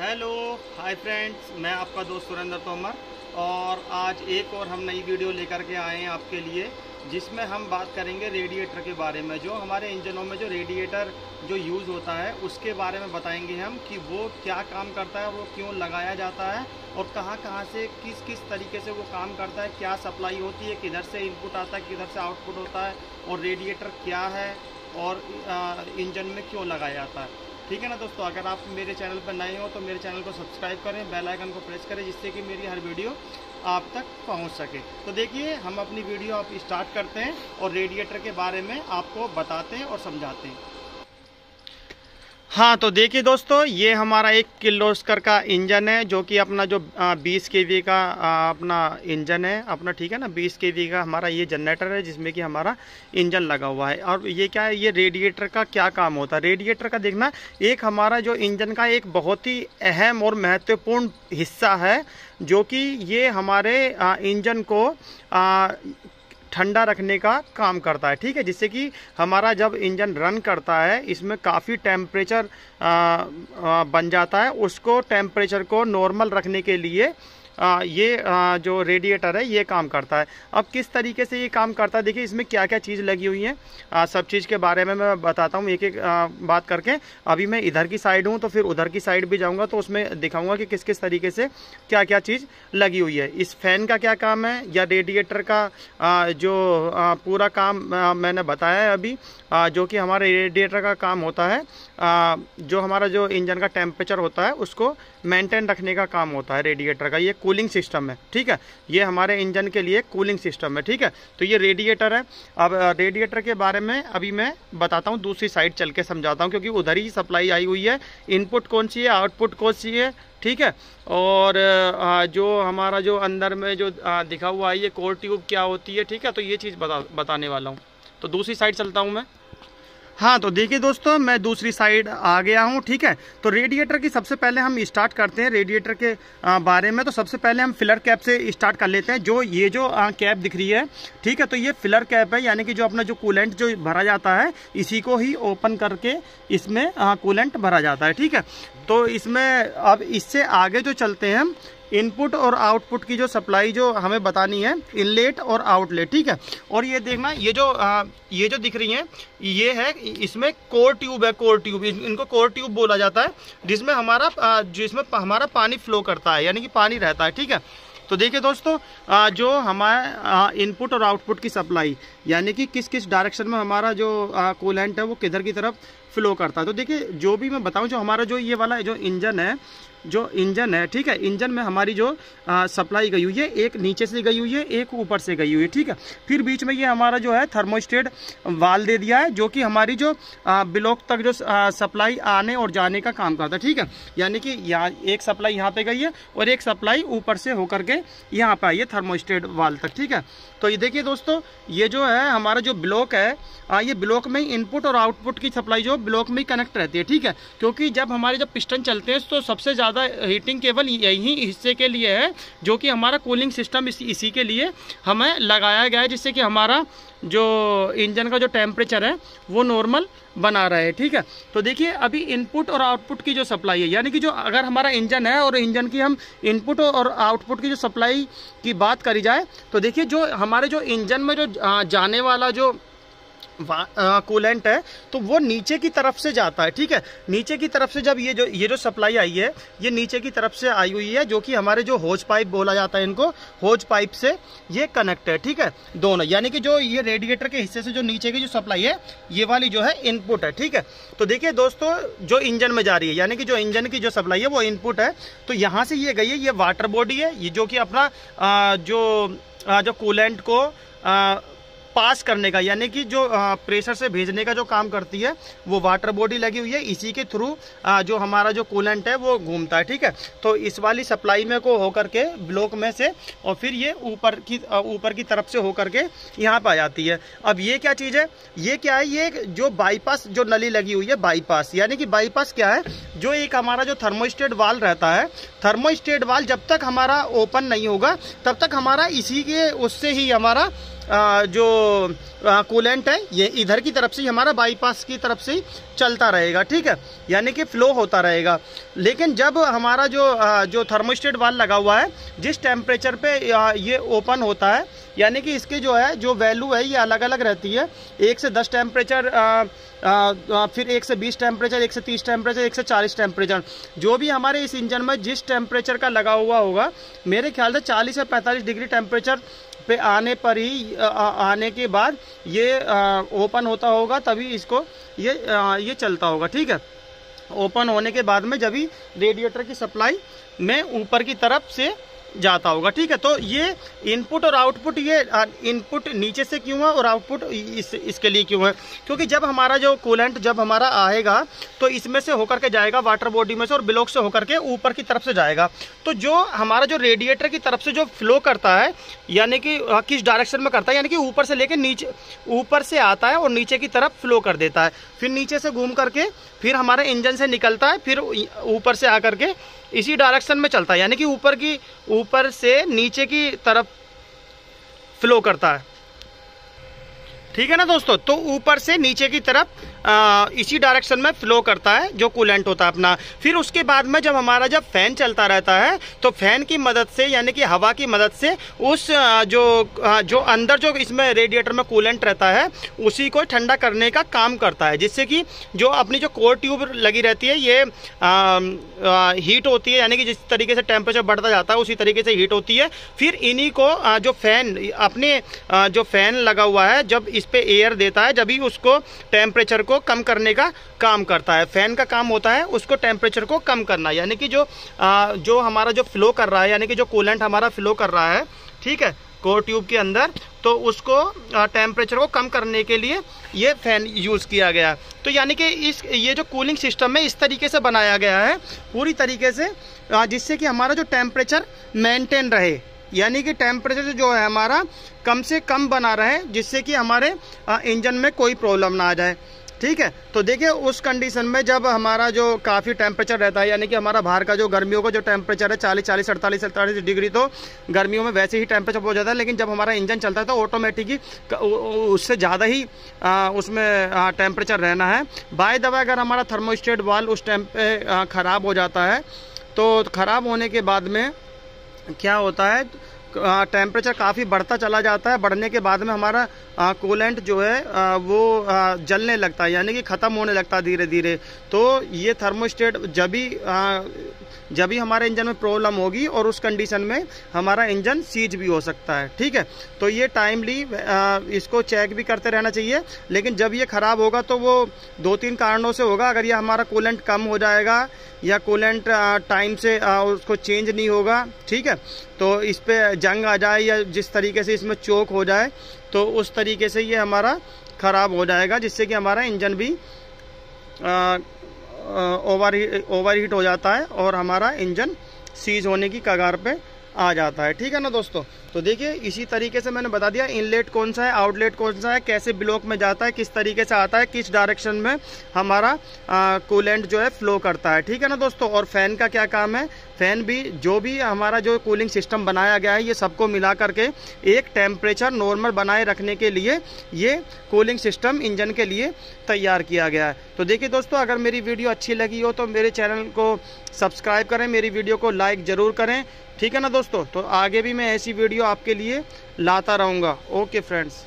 Hello hi friends मैं आपका दोस्त सुरेंद्र तोमर और आज एक और हम नई वीडियो लेकर के आए हैं आपके लिए, जिसमें हम बात करेंगे रेडिएटर के बारे में। जो हमारे इंजनों में जो रेडिएटर जो यूज़ होता है, उसके बारे में बताएँगे हम कि वो क्या काम करता है, वो क्यों लगाया जाता है और कहाँ कहाँ से किस किस तरीके से वो काम करता है, क्या सप्लाई होती है, किधर से इनपुट आता है, किधर से आउटपुट होता है और रेडिएटर क्या है और इंजन में क्यों लगाया जाता है। ठीक है ना दोस्तों? अगर आप मेरे चैनल पर नए हो तो मेरे चैनल को सब्सक्राइब करें, बेल आइकन को प्रेस करें, जिससे कि मेरी हर वीडियो आप तक पहुँच सके। तो देखिए, हम अपनी वीडियो आप स्टार्ट करते हैं और रेडिएटर के बारे में आपको बताते हैं और समझाते हैं। हाँ तो देखिए दोस्तों, ये हमारा एक किर्लोस्कर का इंजन है, जो कि अपना जो बीस के वी का अपना इंजन है, अपना ठीक है ना, बीस के वी का हमारा ये जनरेटर है, जिसमें कि हमारा इंजन लगा हुआ है। और ये क्या है, ये रेडिएटर का क्या काम होता है? रेडिएटर का देखना, एक हमारा जो इंजन का एक बहुत ही अहम और महत्वपूर्ण हिस्सा है, जो कि ये हमारे इंजन को ठंडा रखने का काम करता है, ठीक है? जिससे कि हमारा जब इंजन रन करता है, इसमें काफ़ी टेम्परेचर बन जाता है। उसको टेम्परेचर को नॉर्मल रखने के लिए ये जो रेडिएटर है, ये काम करता है। अब किस तरीके से ये काम करता है? देखिए, इसमें क्या क्या चीज़ लगी हुई है। सब चीज़ के बारे में मैं बताता हूँ एक एक बात करके। अभी मैं इधर की साइड हूँ तो फिर उधर की साइड भी जाऊँगा तो उसमें दिखाऊँगा कि किस किस तरीके से क्या क्या चीज़ लगी हुई है। इस फ़ैन का क्या काम है, या रेडिएटर का जो पूरा काम मैंने बताया है अभी जो कि हमारे रेडिएटर का काम होता है जो हमारा जो इंजन का टेम्परेचर होता है, उसको मेंटेन रखने का काम होता है रेडिएटर का। ये कूलिंग सिस्टम है, ठीक है? ये हमारे इंजन के लिए कूलिंग सिस्टम है, ठीक है? तो ये रेडिएटर है। अब रेडिएटर के बारे में अभी मैं बताता हूँ, दूसरी साइड चल के समझाता हूँ, क्योंकि उधर ही सप्लाई आई हुई है। इनपुट कौन सी है? आउटपुट कौन सी है? ठीक है? और जो हमारा जो अंदर में जो दिखा हुआ है, ये कोर ट्यूब क्या होती है, ठीक है? तो ये चीज़ बता, बताने वाला हूँ। तो दूसरी साइड चलता हूँ मैं। हाँ तो देखिए दोस्तों, मैं दूसरी साइड आ गया हूँ, ठीक है? तो रेडिएटर की सबसे पहले हम स्टार्ट करते हैं रेडिएटर के बारे में। तो सबसे पहले हम फिलर कैप से स्टार्ट कर लेते हैं, जो ये जो कैप दिख रही है, ठीक है? तो ये फिलर कैप है, यानी कि जो अपना जो कूलेंट जो भरा जाता है, इसी को ही ओपन करके इसमें कूलेंट भरा जाता है, ठीक है? तो इसमें अब इससे आगे जो चलते हैं इनपुट और आउटपुट की जो सप्लाई जो हमें बतानी है इनलेट और आउटलेट ठीक है? और ये देखना ये जो आ, ये जो दिख रही है ये है इसमें कोर ट्यूब है कोर ट्यूब इनको कोर ट्यूब बोला जाता है जिसमें हमारा जिसमें हमारा पानी फ्लो करता है यानी कि पानी रहता है ठीक है? तो देखिए दोस्तों आ, जो हमारा इनपुट और आउटपुट की सप्लाई यानी कि किस किस डायरेक्शन में हमारा जो कूलेंट है वो किधर की तरफ़ फ्लो करता है। तो देखिए, जो भी मैं बताऊँ, जो हमारा जो ये वाला जो इंजन है जो इंजन है ठीक है? इंजन में हमारी जो सप्लाई गई हुई है एक नीचे से गई हुई है एक ऊपर से गई हुई है ठीक है? फिर बीच में ये हमारा जो है थर्मोस्टेट वाल दे दिया है जो कि हमारी जो ब्लॉक तक जो सप्लाई आने और जाने का काम करता है ठीक है? यानी कि यहाँ एक सप्लाई यहाँ पे गई है और एक सप्लाई ऊपर से होकर के यहाँ पे आई है थर्मोस्टेट वाल तक ठीक है? तो ये देखिए दोस्तों ये जो है हमारा जो ब्लॉक है आ, ये ब्लॉक में इनपुट और आउटपुट की सप्लाई जो ब्लॉक में कनेक्ट रहती है ठीक है? क्योंकि जब हमारे जब पिस्टन चलते हैं तो सबसे ज़्यादा हीटिंग केवल यही हिस्से के लिए है जो कि हमारा कूलिंग सिस्टम इसी, इसी के लिए हमें लगाया गया है जिससे कि हमारा जो इंजन का जो टेम्परेचर है वो नॉर्मल बना रहा है ठीक है? तो देखिए अभी इनपुट और आउटपुट की जो सप्लाई है यानी कि जो अगर हमारा इंजन है और इंजन की हम इनपुट और आउटपुट की जो सप्लाई की बात करी जाए तो देखिए जो हमारे जो इंजन में जो जाने वाला जो कूलेंट है तो वो नीचे की तरफ़ से जाता है, ठीक है? नीचे की तरफ़ से जब ये जो ये जो सप्लाई आई है, ये नीचे की तरफ़ से आई हुई है, जो कि हमारे जो होज पाइप बोला जाता है इनको होज पाइप से ये कनेक्ट है, ठीक है? दोनों, यानी कि जो ये रेडिएटर के हिस्से से जो नीचे की जो सप्लाई है, ये वाली जो है इनपुट है, ठीक है? तो देखिए दोस्तों, जो इंजन में जा रही है, यानी कि जो इंजन की जो सप्लाई है, वो इनपुट है तो यहाँ से ये गई है, ये वाटर बॉडी है, ये जो कि अपना जो जो कूलेंट को पास करने का, यानी कि जो प्रेशर से भेजने का जो काम करती है, वो वाटर बॉडी लगी हुई है, इसी के थ्रू जो हमारा जो कूलेंट है, वो घूमता है, ठीक है? तो इस वाली सप्लाई में को होकर के ब्लॉक में से, और फिर ये ऊपर की ऊपर की तरफ़ से होकर के, यहाँ पर आ जाती है। अब ये क्या चीज़ है? ये क्या है? ये जो बाईपास जो नली लगी हुई है बाईपास यानी कि बाईपास क्या है? जो एक हमारा जो थर्मोस्टेट वाल रहता है थर्मोस्टेट वाल जब तक हमारा ओपन नहीं होगा, तब तक हमारा इसी के, उससे ही हमारा जो कूलेंट है, ये इधर की तरफ़ से ही, हमारा बाईपास की तरफ़ से ही चलता रहेगा, ठीक है? यानी कि फ्लो होता रहेगा। लेकिन जब हमारा जो जो थर्मोस्टेट वाल लगा हुआ है, जिस टेम्परेचर पे ये ओपन होता है यानी कि इसके जो है जो वैल्यू है ये अलग अलग रहती है। एक से दस टेम्परेचर फिर एक से बीस टेम्परेचर एक से तीस टेम्परेचर एक से चालीस टेम्परेचर जो भी हमारे इस इंजन में जिस टेम्परेचर का लगा हुआ होगा मेरे ख्याल से चालीस से पैंतालीस डिग्री टेम्परेचर पे आने पर ही आ, आने के बाद ये ओपन होता होगा तभी इसको ये आ, ये चलता होगा ठीक है? ओपन होने के बाद में जब ही रेडिएटर की सप्लाई में ऊपर की तरफ़ से जाता होगा, ठीक है? तो ये इनपुट और आउटपुट ये इनपुट नीचे से क्यों है और आउटपुट इस, इसके लिए क्यों है? क्योंकि जब हमारा जो कूलेंट जब हमारा आएगा तो इसमें से होकर के जाएगा वाटर बॉडी में से और ब्लॉक से होकर के ऊपर की तरफ़ से जाएगा। तो जो हमारा जो रेडिएटर की तरफ़ से जो फ्लो करता है, यानी कि किस डायरेक्शन में करता है, यानी कि ऊपर से लेकर नीचे, ऊपर से आता है और नीचे की तरफ़ फ्लो कर देता है। फिर नीचे से घूम करके, फिर हमारे इंजन से निकलता है, फिर ऊपर से आकर के इसी डायरेक्शन में चलता है, यानी कि ऊपर की, ऊपर से नीचे की तरफ़ फ्लो करता है। ठीक है ना दोस्तों? तो ऊपर से नीचे की तरफ़ आ, इसी डायरेक्शन में फ्लो करता है जो कूलेंट होता है अपना। फिर उसके बाद में जब हमारा जब फ़ैन चलता रहता है तो फ़ैन की मदद से यानी कि हवा की मदद से उस जो जो अंदर जो इसमें रेडिएटर में कूलेंट रहता है उसी को ठंडा करने का काम करता है। जिससे कि जो अपनी जो कोर ट्यूब लगी रहती है ये आ, आ, हीट होती है यानी कि जिस तरीके से टेम्परेचर बढ़ता जाता है उसी तरीके से हीट होती है। फिर इन्हीं को जो फ़ैन अपने जो फ़ैन लगा हुआ है जब इस पे एयर देता है जब ही उसको टेम्परेचर को को कम करने का काम करता है। फ़ैन का काम होता है उसको टेम्परेचर को कम करना। यानी कि जो आ, जो हमारा जो फ्लो कर रहा है यानी कि जो कूलेंट हमारा फ्लो कर रहा है ठीक है कोर ट्यूब के अंदर तो उसको टेम्परेचर को कम करने के लिए ये फ़ैन यूज़ किया गया। तो यानी कि इस ये जो कूलिंग सिस्टम है इस तरीके से बनाया गया है पूरी तरीके से जिससे कि हमारा जो टेम्परेचर मेंटेन रहे। यानी कि टेम्परेचर जो है हमारा कम से कम बना रहे जिससे कि हमारे इंजन में कोई प्रॉब्लम ना आ जाए। ठीक है? तो देखिए उस कंडीशन में जब हमारा जो काफ़ी टेम्परेचर रहता है यानी कि हमारा बाहर का जो गर्मियों का जो टेम्परेचर है चालीस चालीस अड़तालीस अड़तालीस डिग्री तो गर्मियों में वैसे ही टेम्परेचर हो जाता है लेकिन जब हमारा इंजन चलता है तो ऑटोमेटिक ही उससे ज़्यादा ही आ, उसमें टेम्परेचर रहना है। बाय दवा अगर हमारा थर्मोस्टेट वाल उस टाइम पे ख़राब हो जाता है तो ख़राब होने के बाद में क्या होता है टेम्परेचर काफ़ी बढ़ता चला जाता है। बढ़ने के बाद में हमारा कूलेंट जो है आ, वो आ, जलने लगता है यानी कि ख़त्म होने लगता है धीरे धीरे तो ये थर्मोस्टेट जब भी जब भी हमारे इंजन में प्रॉब्लम होगी और उस कंडीशन में हमारा इंजन सीज भी हो सकता है ठीक है? तो ये टाइमली इसको चेक भी करते रहना चाहिए। लेकिन जब ये ख़राब होगा तो वो दो तीन कारणों से होगा। अगर ये हमारा कूलेंट कम हो जाएगा या कूलेंट टाइम से उसको चेंज नहीं होगा ठीक है? तो इस पर जंग आ जाए या जिस तरीके से इसमें चोक हो जाए तो उस तरीके से ये हमारा ख़राब हो जाएगा, जिससे कि हमारा इंजन भी ओवर ओवर हीट हो जाता है और हमारा इंजन सीज होने की कगार पे आ जाता है। ठीक है ना दोस्तों? तो देखिए, इसी तरीके से मैंने बता दिया इनलेट कौन सा है आउटलेट कौन सा है, कैसे ब्लॉक में जाता है, किस तरीके से आता है, किस डायरेक्शन में हमारा कूलेंट जो है फ्लो करता है। ठीक है ना दोस्तों? और फ़ैन का क्या काम है? फ़ैन भी, जो भी हमारा जो कूलिंग सिस्टम बनाया गया है, ये सबको मिला करके एक टेम्परेचर नॉर्मल बनाए रखने के लिए ये कूलिंग सिस्टम इंजन के लिए तैयार किया गया है। तो देखिए दोस्तों, अगर मेरी वीडियो अच्छी लगी हो तो मेरे चैनल को सब्सक्राइब करें, मेरी वीडियो को लाइक ज़रूर करें। ठीक है ना दोस्तों? तो आगे भी मैं ऐसी वीडियो आपके लिए लाता रहूँगा। Okay friends.